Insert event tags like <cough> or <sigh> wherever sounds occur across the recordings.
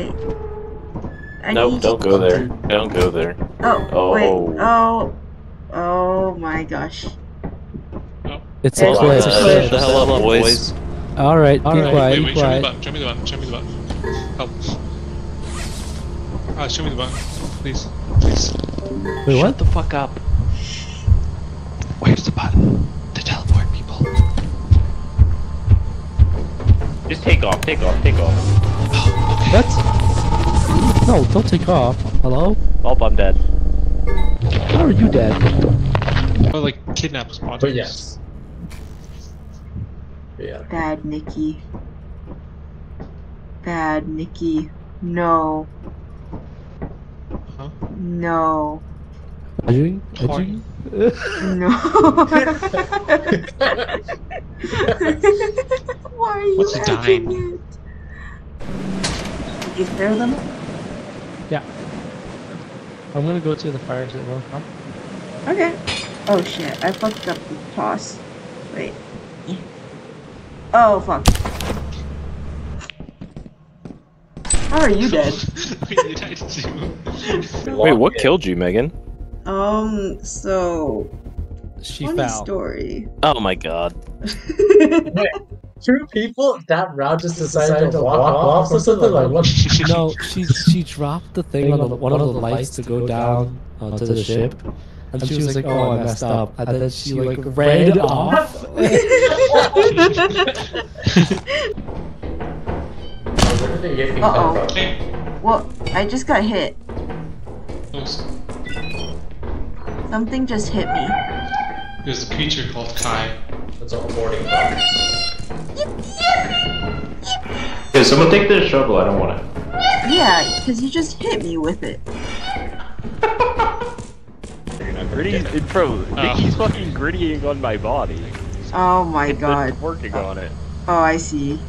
Wait. I Nope, need don't go there. Don't go there. Oh, Oh. wait. Oh. Oh my gosh. It's There's a a glitch. glitch. Uh, shut the hell up, boys. All right, be Wait, quiet, wait, be wait, show me the quiet. button, show me the button, show me the button. Help. Ah, show me the button, please, please. Wait, what? Shut the fuck up. Where's the button to teleport people? Just take off, take off, take off. What? No, don't take off. Hello? Oh, I'm dead. How are you dead? Oh, like kidnap spawners. But yes. Yeah. Bad Nikki. Bad Nikki. No. Huh? No. Edging? Porn. Edging? No. <laughs> <laughs> Why are you What's a edging dime? it? You throw them? Yeah. I'm gonna go to the fire exit. Will come? Okay. Oh shit, I fucked up the toss. Wait. Oh fuck. How are you dead? <laughs> Wait, you died too. Wait, what killed you, Megan? Um, so She funny fell. story. Oh my god. <laughs> Two people that round just decided, to walk, off or something like what? No, she she dropped the thing on the, one of the lights to go down onto the ship, and she was like, oh, "Oh, I messed up," and then she like ran off. <laughs> Uh-oh. Well, I just got hit. There's, Something just hit me. there's a creature called Kai. That's all boarding. Okay, someone take this shovel, I don't want it. Yeah, because you just hit me with it. Gritty, bro, Nikki's fucking grittying on my body. Oh my god. working on it. Oh, I see.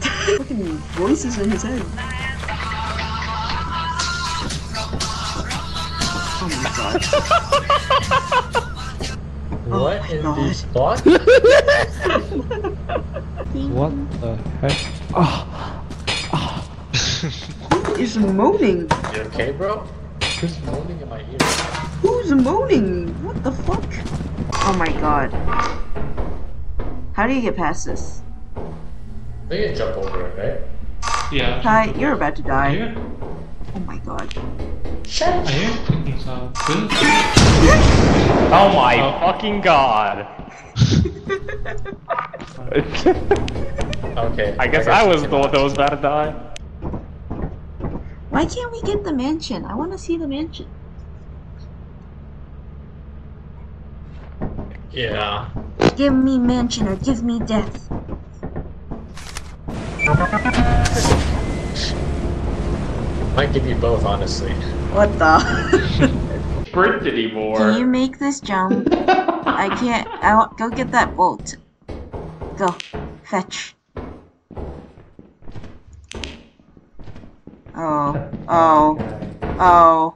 Fucking voices in his head. Oh my god. What oh in God. the fuck? <laughs> <laughs> what the heck? Ah, ah. Who is moaning? You okay, bro? Who's moaning in my ear? Who's moaning? What the fuck? Oh my god. How do you get past this? They can jump over it, right? Yeah. Kai, you're about to die. Here? Oh my god. I hear clicking <laughs> Oh my Oh. fucking god. <laughs> <laughs> Okay. I guess got I was the one that was about to die. Why can't we get the mansion? I want to see the mansion. Yeah. Give me mansion or give me death. Might give you both, honestly. What the? <laughs> Sprint anymore. Can you make this jump? I can't. I'll Go get that bolt. Go. Fetch. Oh. Oh. Oh.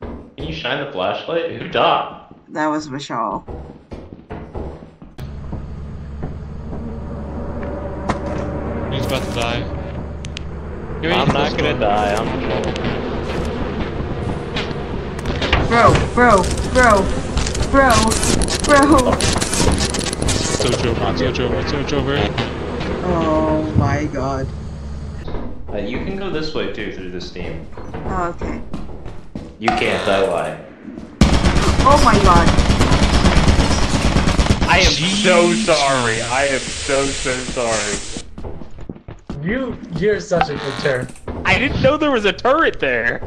Can you shine the flashlight? Who died? That was Michelle. He's about to die. You're I'm not gonna to die. I'm Bro, bro, bro, bro, bro. Oh my god. uh, you can go this way too through the steam. Oh, okay. You can't. I lie. Oh my god. I am so sorry. I am so so sorry. You, you're such an intern. I didn't know there was a turret there.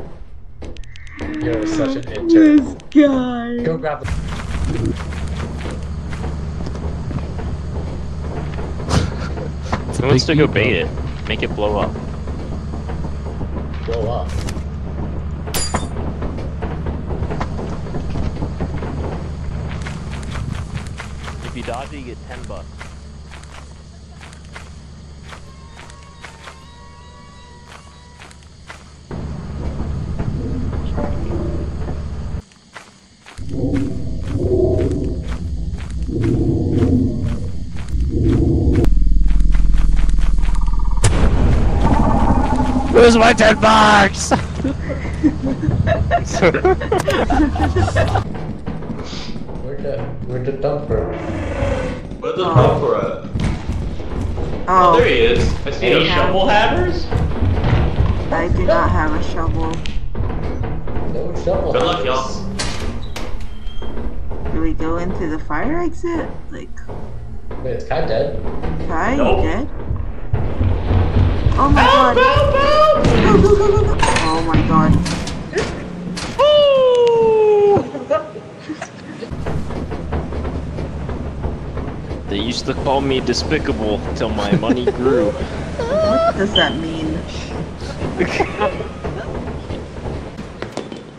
You're such an intern. This guy. Go grab the. Who wants to go bait it? Make it blow up. Blow up. If you dodge it, you get ten bucks. Where's my 10 bucks? <laughs> Where the where the dumper? Where the Oh. bumper at? Oh, There he is. I see Any him. shovel hammers? I do not have a shovel. No shovel. Good luck, y'all. Do we go into the fire exit? Like, Wait, it's Kai dead. Kai, Nope. you dead? Oh, oh my god. Go, go, go, go, go. Oh my god. They used to call me despicable till my money grew. What does that mean? <laughs>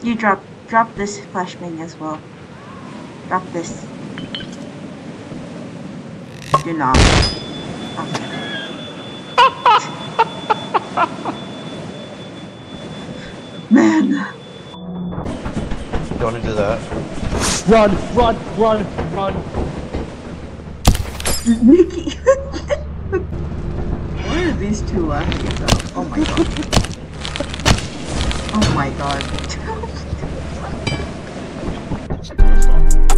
You drop drop this flashbang as well. Drop this. Do not. <laughs> Man. Don't do that. Run, run, run, run. Nikki. <laughs> Where are these two laughing about? Oh my god. Oh my god. <laughs>